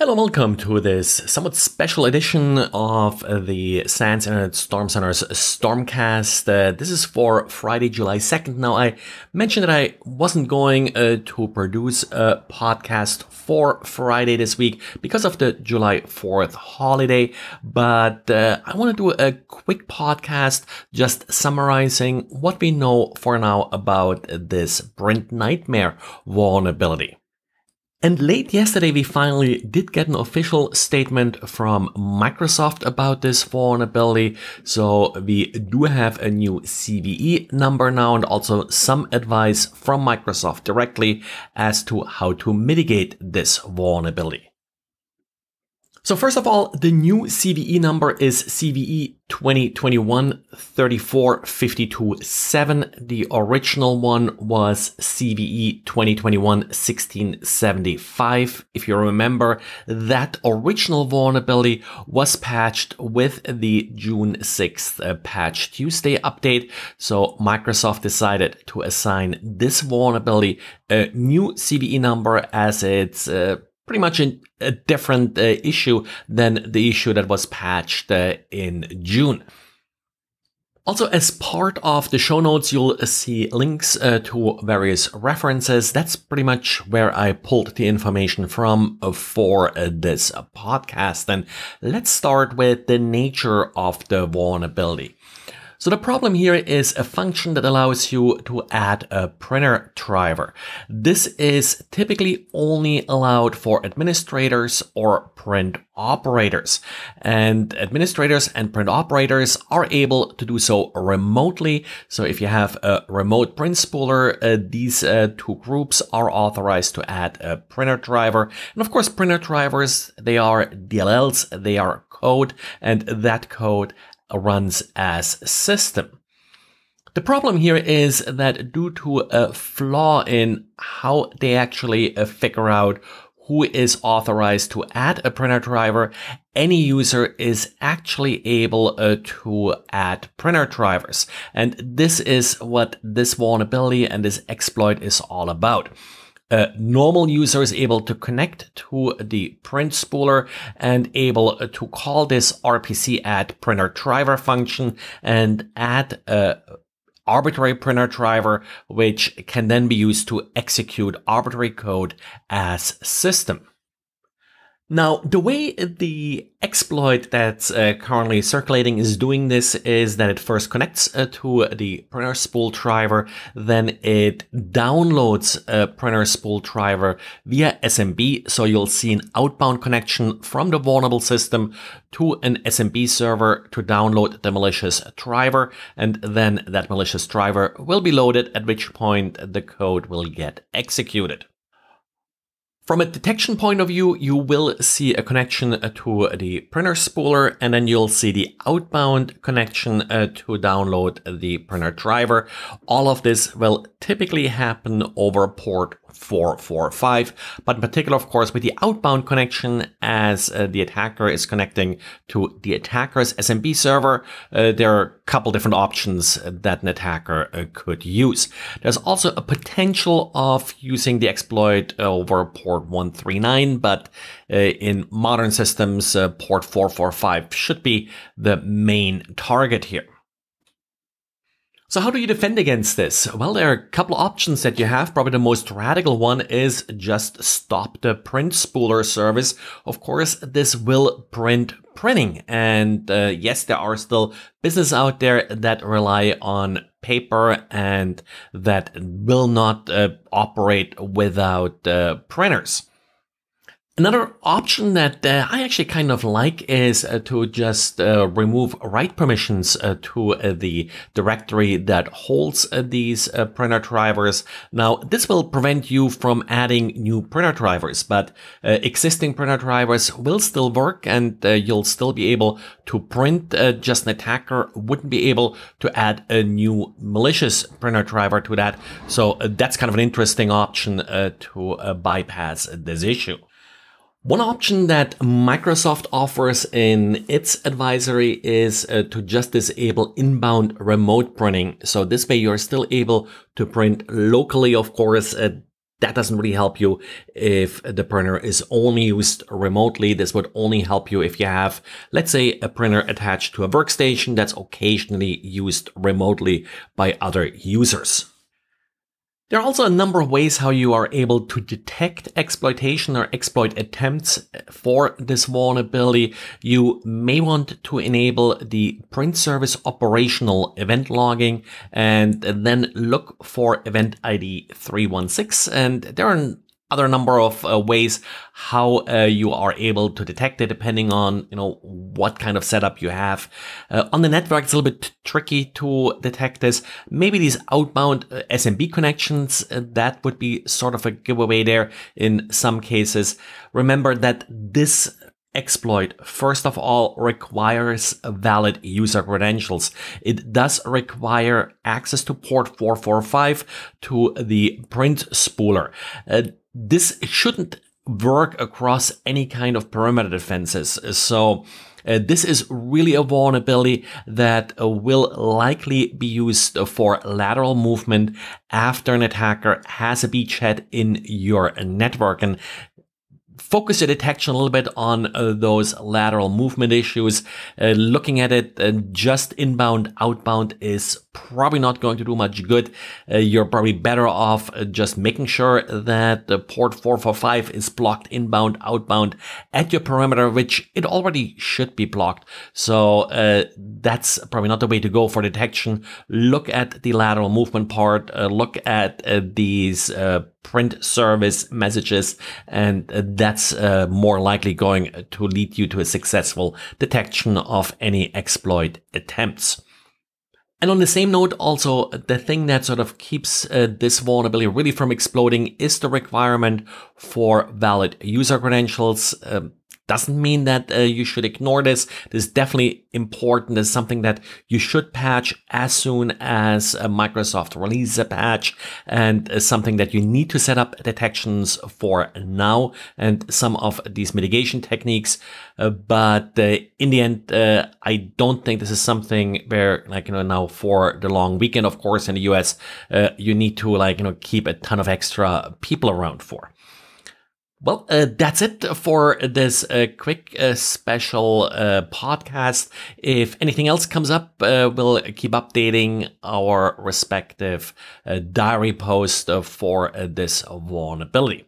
Hello, welcome to this somewhat special edition of the SANS Internet Storm Center's Stormcast. Uh, this is for Friday, July 2nd. Now, I mentioned that I wasn't going uh, to produce a podcast for Friday this week because of the July 4th holiday, but uh, I want to do a quick podcast just summarizing what we know for now about this print nightmare vulnerability. And late yesterday, we finally did get an official statement from Microsoft about this vulnerability. So we do have a new CVE number now and also some advice from Microsoft directly as to how to mitigate this vulnerability. So first of all, the new CVE number is CVE 2021-3452-7. The original one was CVE 2021-1675. If you remember, that original vulnerability was patched with the June 6th uh, Patch Tuesday update. So Microsoft decided to assign this vulnerability a new CVE number as it's uh, pretty much a, a different uh, issue than the issue that was patched uh, in June. Also, as part of the show notes, you'll see links uh, to various references. That's pretty much where I pulled the information from uh, for uh, this podcast. And let's start with the nature of the vulnerability. So the problem here is a function that allows you to add a printer driver. This is typically only allowed for administrators or print operators. And administrators and print operators are able to do so remotely. So if you have a remote print spooler, uh, these uh, two groups are authorized to add a printer driver. And of course, printer drivers, they are DLLs, they are code, and that code runs as system. The problem here is that due to a flaw in how they actually uh, figure out who is authorized to add a printer driver, any user is actually able uh, to add printer drivers. And this is what this vulnerability and this exploit is all about. A normal user is able to connect to the print spooler and able uh, to call this RPC add printer driver function and add a arbitrary printer driver, which can then be used to execute arbitrary code as system. Now, the way the exploit that's uh, currently circulating is doing this is that it first connects uh, to the printer spool driver, then it downloads a printer spool driver via SMB. So you'll see an outbound connection from the vulnerable system to an SMB server to download the malicious driver. And then that malicious driver will be loaded, at which point the code will get executed. From a detection point of view, you will see a connection uh, to the printer spooler, and then you'll see the outbound connection uh, to download the printer driver. All of this will typically happen over port 445, but in particular, of course, with the outbound connection as uh, the attacker is connecting to the attacker's SMB server, uh, there are a couple different options that an attacker uh, could use. There's also a potential of using the exploit over port 139, but uh, in modern systems, uh, port 445 should be the main target here. So how do you defend against this? Well, there are a couple of options that you have. Probably the most radical one is just stop the print spooler service. Of course, this will print printing. And uh, yes, there are still businesses out there that rely on paper and that will not uh, operate without uh, printers. Another option that uh, I actually kind of like is uh, to just uh, remove write permissions uh, to uh, the directory that holds uh, these printer drivers. Now, this will prevent you from adding new printer drivers, but existing printer drivers will still work and you'll still be able to print. just an attacker wouldn't be able to add a new malicious printer driver to that. So that's kind of an interesting option to bypass this issue. One option that Microsoft offers in its advisory is uh, to just disable inbound remote printing. So this way you're still able to print locally, of course, uh, that doesn't really help you if the printer is only used remotely. This would only help you if you have, let's say, a printer attached to a workstation that's occasionally used remotely by other users. There are also a number of ways how you are able to detect exploitation or exploit attempts for this vulnerability. You may want to enable the print service operational event logging and then look for event ID 316. And there are other number of uh, ways how uh, you are able to detect it depending on you know what kind of setup you have uh, on the network it's a little bit tricky to detect this maybe these outbound uh, smb connections uh, that would be sort of a giveaway there in some cases remember that this exploit, first of all, requires valid user credentials. It does require access to port 445 to the print spooler. Uh, this shouldn't work across any kind of perimeter defenses. So uh, this is really a vulnerability that uh, will likely be used for lateral movement after an attacker has a beachhead in your network. And focus your detection a little bit on uh, those lateral movement issues. Uh, looking at it, uh, just inbound, outbound is probably not going to do much good. Uh, you're probably better off uh, just making sure that the port 445 is blocked inbound, outbound at your perimeter, which it already should be blocked. So uh, that's probably not the way to go for detection. Look at the lateral movement part. look at these print service messages, and uh, that's uh, more likely going to lead you to a successful detection of any exploit attempts. And on the same note, also, the thing that sort of keeps uh, this vulnerability really from exploding is the requirement for valid user credentials. Um, doesn't mean that uh, you should ignore this. This is definitely important. Is something that you should patch as soon as uh, Microsoft releases a patch and uh, something that you need to set up detections for now and some of these mitigation techniques. Uh, but uh, in the end, uh, I don't think this is something where like, you know, now for the long weekend, of course, in the US, you need to like, you know, keep a ton of extra people around for. Well, uh, that's it for this uh, quick uh, special uh, podcast. If anything else comes up, uh, we'll keep updating our respective uh, diary post for this vulnerability.